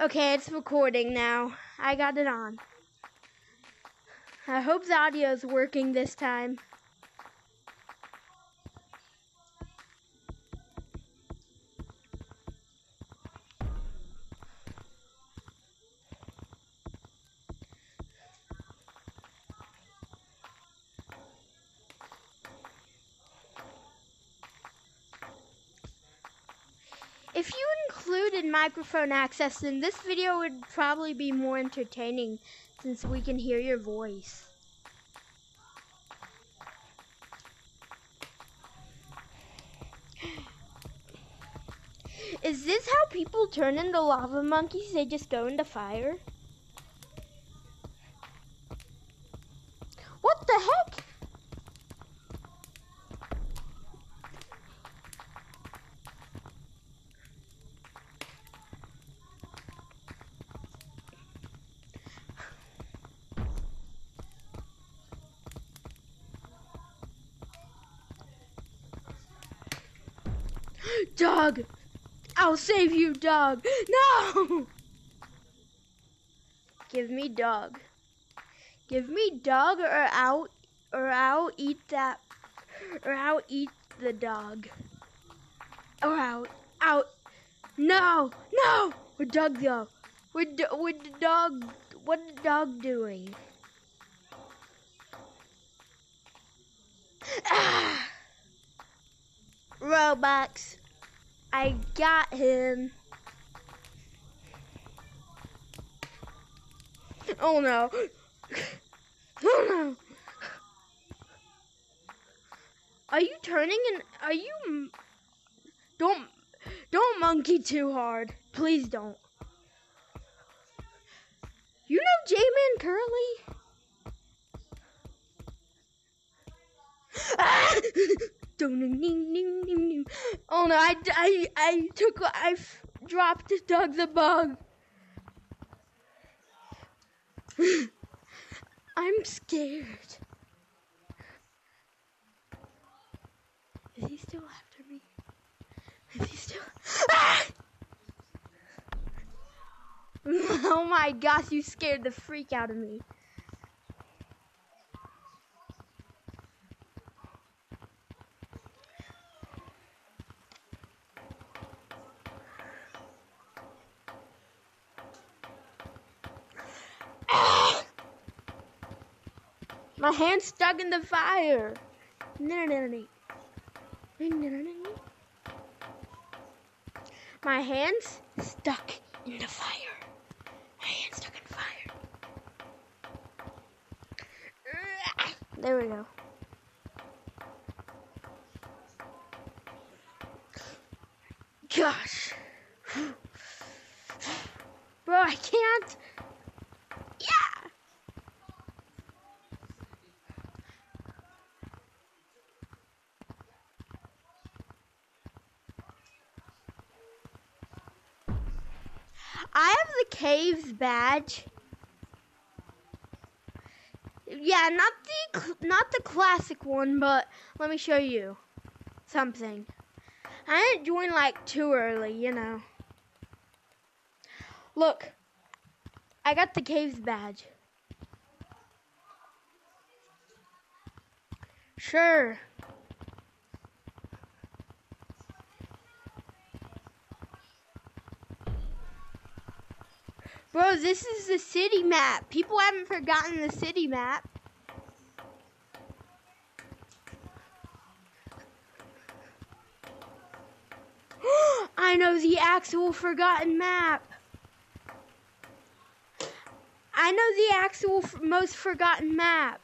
Okay, it's recording now. I got it on. I hope the audio is working this time. If you included microphone access, then this video would probably be more entertaining since we can hear your voice. Is this how people turn into lava monkeys? They just go into fire? What the heck? Dog! I'll save you, dog! No! Give me dog. Give me dog or I'll or I'll eat that or I'll eat the dog. Or I'll out No! No! Where'd dog go? Where'd, do- where'd the dog what the dog doing? Ah! Robux. I got him. Oh no. Oh no. Are you turning and are you don't don't monkey too hard. Please don't. You know J-Man Curly? Ding, ding. Oh no, I, I, I took, I dropped Doug the bug. I'm scared. Is he still after me? Is he still? Ah! oh my gosh, you scared the freak out of me. My hand's stuck in the fire. My hand's stuck in the fire. My hand's stuck in fire. There we go. Gosh. Bro, I can't. Yeah. I have caves badge. Yeah, not the not the classic one, but let me show you something. I didn't join like too early, you know. Look, I got the caves badge. Sure. Bro, this is the city map. People haven't forgotten the city map. I know the actual forgotten map. I know the actual most forgotten map.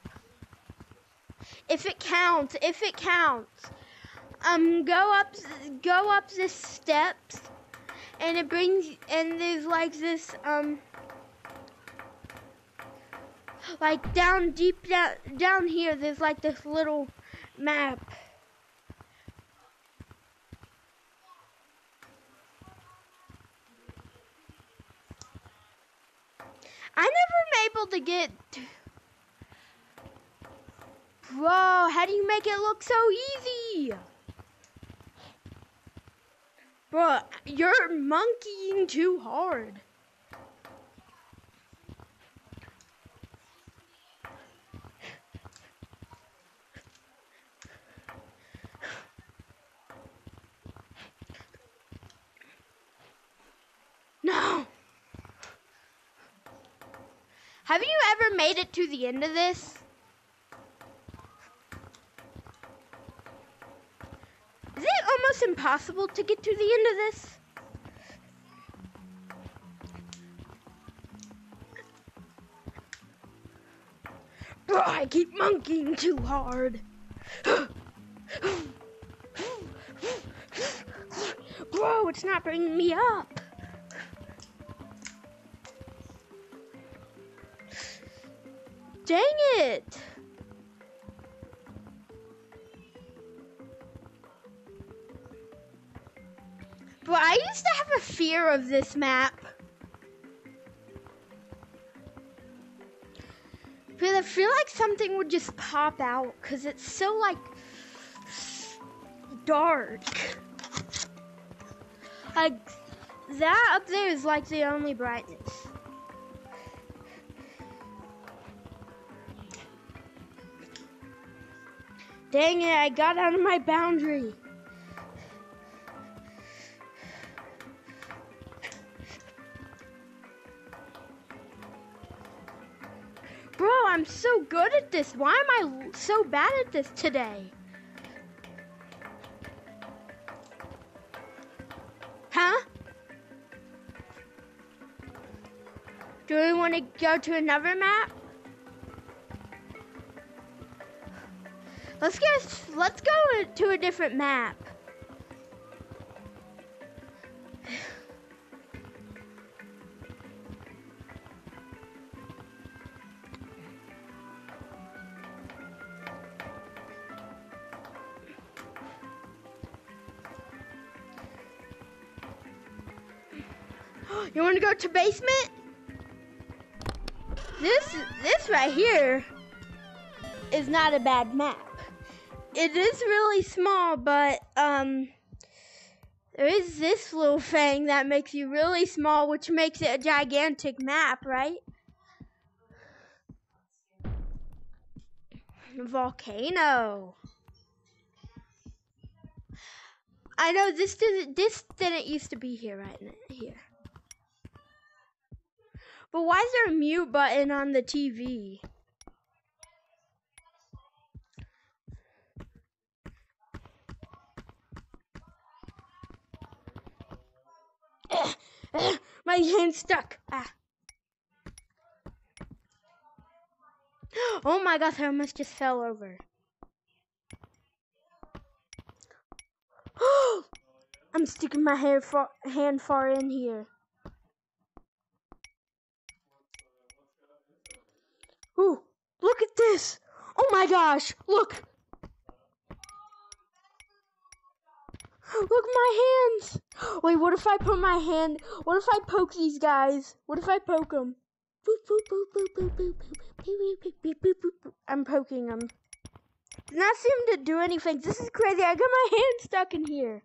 If it counts, if it counts. Um, go up, go up the steps and it brings and there's like this um like down deep down down here there's like this little map I never am able to get Bro, how do you make it look so easy? Bro, you're monkeying too hard. No! Have you ever made it to the end of this? Impossible to get to the end of this? Bro, I keep monkeying too hard. Bro, it's not bringing me up. Dang it! But I used to have a fear of this map. Because I feel like something would just pop out because it's so like dark. Like that up there is like the only brightness. Dang it, I got out of my boundary. I'm so good at this. Why am I so bad at this today? Huh? Do we want to go to another map? Let's get let's go to a different map. Go to basement? This this right here is not a bad map. It is really small, but um there is this little thing that makes you really small, which makes it a gigantic map, right? Volcano. I know this didn't this didn't used to be here right here. But why is there a mute button on the TV? My hand's stuck. Ah. Oh my gosh, I almost just fell over. I'm sticking my hair far, hand far in here. Ooh, look at this. Oh my gosh, look. Look my hands. Wait, what if I put my hand, what if I poke these guys? What if I poke them? I'm poking them. Does not seem to do anything. This is crazy. I got my hand stuck in here.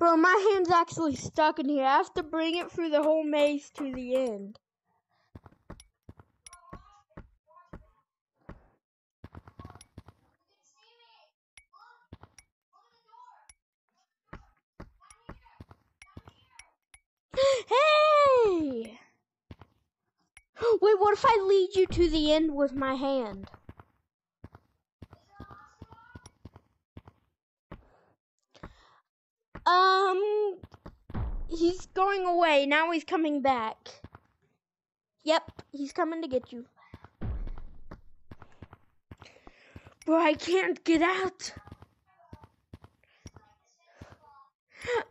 Bro, my hand's actually stuck in here. I have to bring it through the whole maze to the end. Hey! Wait, what if I lead you to the end with my hand? Um, he's going away. Now he's coming back. Yep, he's coming to get you. Bro, I can't get out.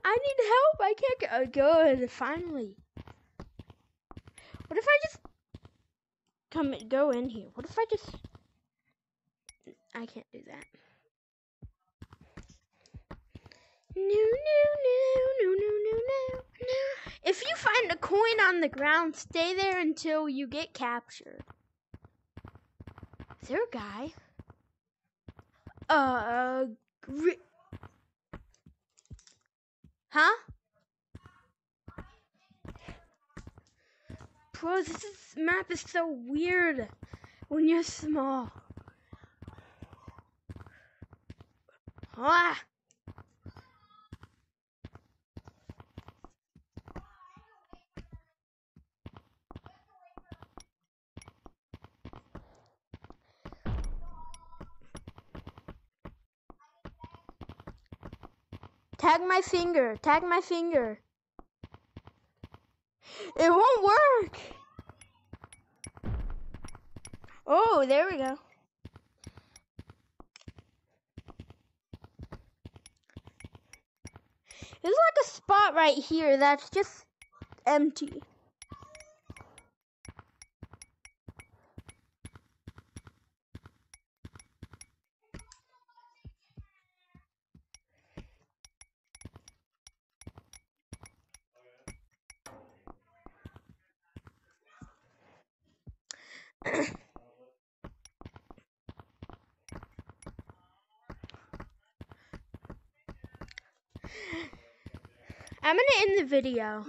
I need help. I can't get. Oh, good. Finally. What if I just come go in here? What if I just? I can't do that. No, no, no, no, no, no, no. If you find a coin on the ground, stay there until you get captured. Is there a guy? Uh, Huh? Bro, this is, map is so weird when you're small. Ah! Tag my finger. Tag my finger. It won't work. Oh, there we go. There's like a spot right here that's just empty. I'm gonna end the video.